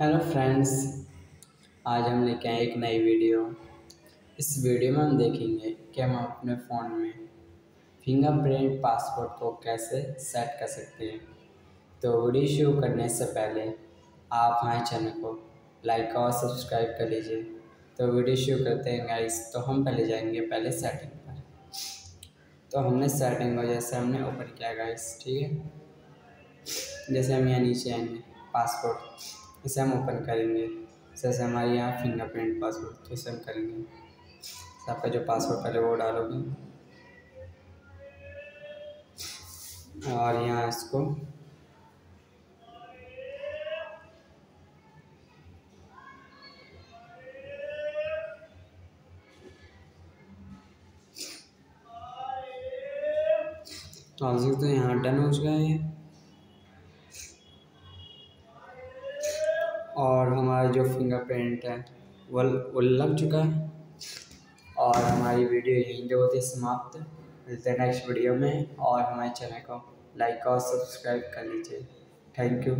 Hello friends आज हम लेके आए एक नई वीडियो इस वीडियो में हम देखेंगे कि हम अपने फ़ोन में फिंगरप्रिंट पासवर्ड को कैसे सेट कर सकते हैं. तो वीडियो शुरू करने से पहले आप हमारे चैनल को लाइक और सब्सक्राइब कर लीजिए. तो वीडियो शुरू करते हैं गाइस तो हम पहले जाएँगे पहले सेटिंग पर. तो हमने सेटिंग को जैसे हमने ओपन किया गाइस ठीक है? जैसे हम यहाँ नीचे आएँगे पासवर्ड इसे हम ओपन करेंगे। जैसे हमारे यहाँ फिंगरप्रिंट पासवर्ड तो इसे हम करेंगे। तो आपका जो पासवर्ड पहले वो डालोगे। और यहाँ इसको तो सकते हैं यहाँ डन हो चुका है और हमारा जो फिंगरप्रिंट है, वो वो लग चुका है। और हमारी वीडियो यहीं जो होती है समाप्त। मिलते हैं नेक्स्ट वीडियो में और हमारे चैनल को लाइक और सब्सक्राइब कर लीजिए। Thank you